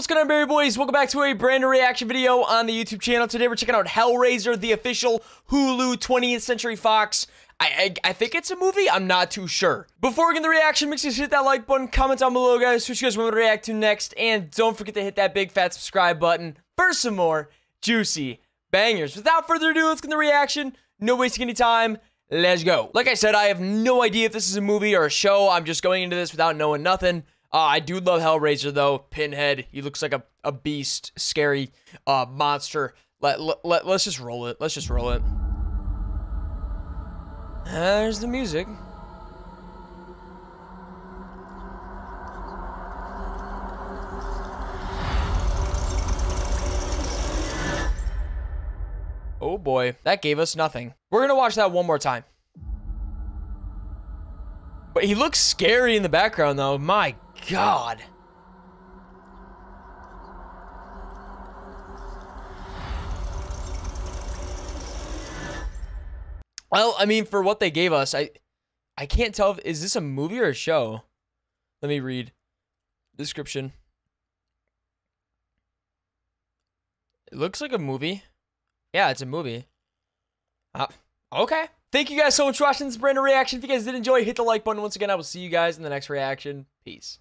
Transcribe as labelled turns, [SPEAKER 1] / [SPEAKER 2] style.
[SPEAKER 1] what's going on, Berry Boys? Welcome back to a brand new reaction video on the YouTube channel. Today we're checking out Hellraiser, the official Hulu 20th Century Fox. I, I, I think it's a movie. I'm not too sure. Before we get the reaction, make sure you hit that like button, comment down below, guys, what you guys want to react to next, and don't forget to hit that big fat subscribe button for some more juicy bangers. Without further ado, let's get the reaction. No wasting any time. Let's go. Like I said, I have no idea if this is a movie or a show. I'm just going into this without knowing nothing. Uh, I do love Hellraiser though. Pinhead, he looks like a, a beast, scary uh, monster. Let, let, let, let's just roll it. Let's just roll it. There's the music. Oh boy, that gave us nothing. We're gonna watch that one more time. But he looks scary in the background though. My god. Well, I mean, for what they gave us, I I can't tell if is this a movie or a show. Let me read description. It looks like a movie. Yeah, it's a movie. Uh, okay. Thank you guys so much for watching this brand new reaction. If you guys did enjoy, hit the like button once again. I will see you guys in the next reaction. Peace.